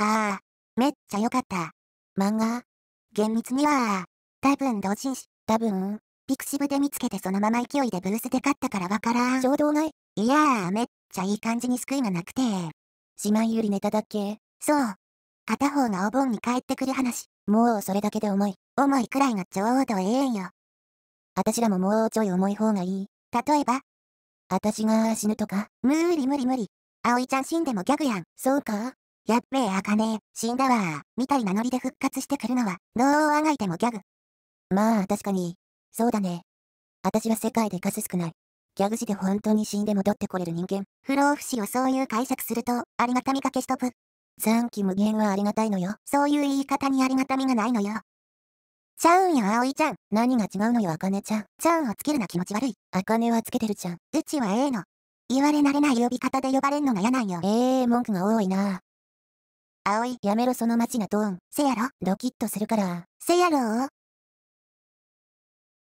はあ、めっちゃ良かった。漫画？厳密には、多分同人誌、多分、ピクシブで見つけてそのまま勢いでブースで買ったからわからん。衝動ない？いやー、めっちゃいい感じに救いがなくて。姉妹ゆりネタだっけ？そう。片方がお盆に帰ってくる話。もうそれだけで重い。重いくらいがちょうどええんよ。あたしらももうちょい重い方がいい。例えば、あたしが死ぬとか。無理無理無理。葵ちゃん死んでもギャグやん。そうか？やっべえあかね死んだわみたいなノリで復活してくるのは、どうあがいてもギャグ。まあ確かに。そうだね。あたしは世界で数少ない。ギャグ師で本当に死んで戻ってこれる人間。不老不死をそういう解釈すると、ありがたみが消し飛ぶ。残機無限はありがたいのよ。そういう言い方にありがたみがないのよ。ちゃうんよ、葵ちゃん。何が違うのよ、あかねちゃん。ちゃんをつけるな気持ち悪い。あかねはつけてるじゃん。うちはええの。言われ慣れない呼び方で呼ばれんのが嫌なんよ。ええー、文句が多いな。葵。やめろその街がトーン。せやろ？ドキッとするから。せやろ